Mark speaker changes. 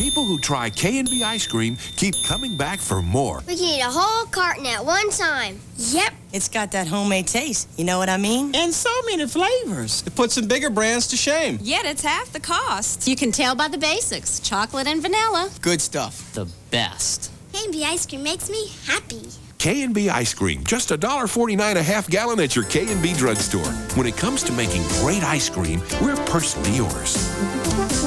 Speaker 1: people who try K&B ice cream keep coming back for more.
Speaker 2: We can eat a whole carton at one time.
Speaker 3: Yep. It's got that homemade taste. You know what I mean?
Speaker 4: And so many flavors. It puts some bigger brands to shame.
Speaker 5: Yet it's half the cost.
Speaker 6: You can tell by the basics. Chocolate and vanilla.
Speaker 4: Good stuff.
Speaker 7: The best.
Speaker 2: K&B ice cream makes me happy.
Speaker 1: K&B ice cream, just $1.49 a half gallon at your K&B drugstore. When it comes to making great ice cream, we're personally yours.